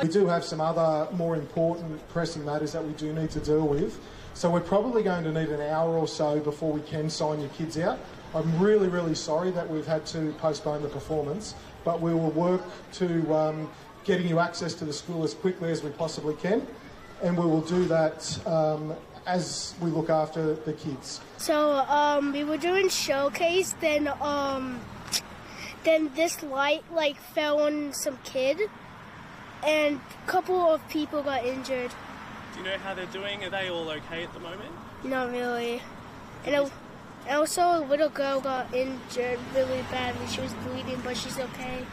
We do have some other more important pressing matters that we do need to deal with. So we're probably going to need an hour or so before we can sign your kids out. I'm really, really sorry that we've had to postpone the performance, but we will work to um, getting you access to the school as quickly as we possibly can, and we will do that um, as we look after the kids. So um, we were doing showcase, then um, then this light like fell on some kid, and a couple of people got injured. Do you know how they're doing? Are they all okay at the moment? Not really. And a, and also a little girl got injured really badly. She was bleeding, but she's okay.